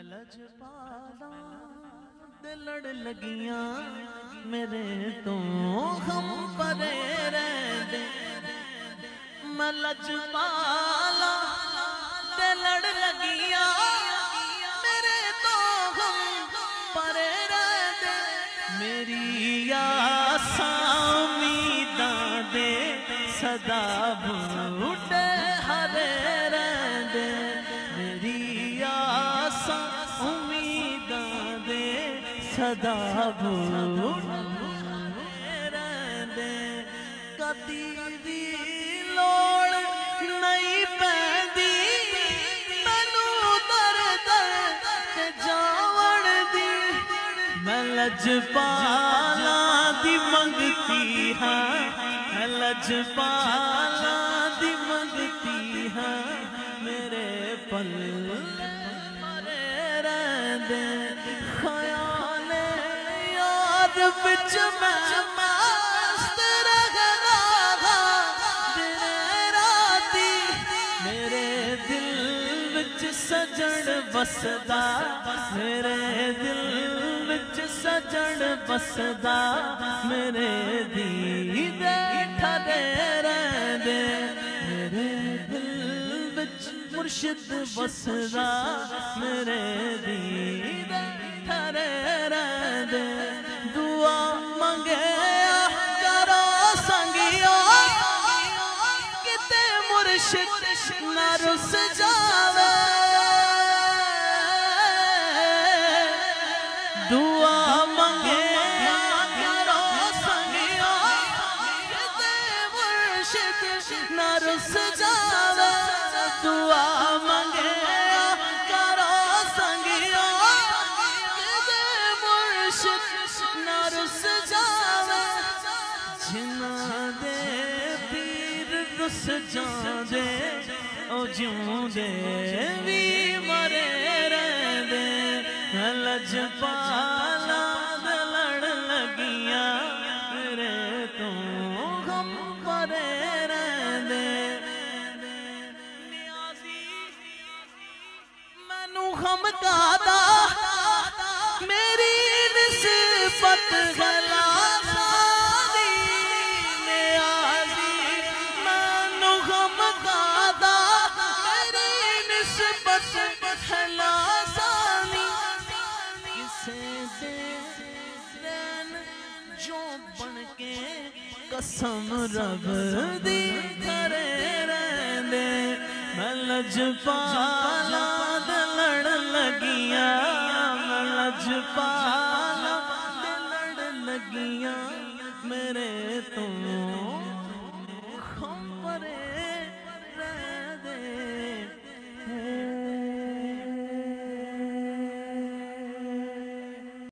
ਮੈਂ ਲਜਪਾਲਾ ਦੇ ਲੜ ਲਗੀਆਂ ਮੇਰੇ ਤੋਂ ਹਮ ਪਰੇ ਰਹਿੰਦੇ ਮੈਂ ਲਜਪਾਲਾ ਦੇ ਲੜ ਲਗੀਆਂ ਮੇਰੇ ਤੋਂ ਹਮ ਪਰੇ ਰਹਿੰਦੇ ਮੇਰੀ ਆਸਾਂ ਦੇ ਸਦਾ ਬੂਟੇ ਹਰੇ ਸਦਾ ਬੂਟੇ ਰਹਿੰਦੇ। ਕਦੀ ਵੀ ਲੋੜ ਨਹੀਂ ਪੈਂਦੀ। ਮੈਨੂੰ ਦਰ ਦਰ ਤੇ ਜਾਵਣ ਦੀ। ਮੈਂ ਲਜਪਾਲਾਂ ਦੀ ਮੰਗਤੀ ਹਾਂ। ਮੈਂ ਲਜਪਾਲਾਂ ਦੀ ਮੰਗਤੀ ਹਾਂ। ਮੇਰੇ ਪਲ ਮਰੇ ਰਹਿੰਦੇ। ਵਿੱਚ ਮੈਂ ਮਸਤ ਰਹਿਣਾ ਦਿਨ ਰਾਤੀ ਮੇਰੇ ਦਿਲ ਵਿੱਚ ਸਜਣ ਬਸਦਾ ਮੇਰੇ ਦਿਲ ਵਿੱਚ ਸਜਣ ਬਸਦਾ ਮੇਰੇ ਦੀਦੇ ਠਰੇ ਰਹਿੰਦੇ ਮੇਰੇ ਦਿਲ ਵਿੱਚ ਮੁਰਸ਼ਿਦ ਬਸਦਾ ਮੇਰੇ ਦੀਦੇ ਠਰੇ मुर्शिद ना रुस जावे दुआ मंगे करो संगियो मुर्शिद ना रुस जावे दुआ ਪੀਰ ਰੁੱਸ ਜਾਂਦੇ, ਉਹ ਜਿਉਂਦੇ ਵੀ ਮਰੇ ਰਹਿੰਦੇ। ਲਜਪਾਲਾ ਦੇ ਲੜ ਲਗੀਆਂ ਮੇਰੇ ਤੋਂ ਹਮ ਮਰੇ ਰਹਿੰਦੇ। ਨਿਆਜ਼ੀ, ਮੈਨੂੰ ਹਮ ਦਾ ਮੇਰੀ ਨਿਸਬਤ ਗਲਾਸਾਦੀ ਦੇ ਰਣ ਜੋ ਬਣ ਕੇ ਕਸਮ ਰਬ ਦੀ ਕਰੇ ਰਹਿੰਦੇ ਮਲਜ ਪਾਲਾ ਲੜ ਲਗੀਆਂ ਮਲਜ ਪਾਲਾ ਲੜ ਲਗੀਆਂ, ਮੇਰੇ ਤੋਂ